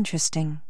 Interesting.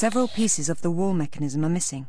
Several pieces of the wall mechanism are missing.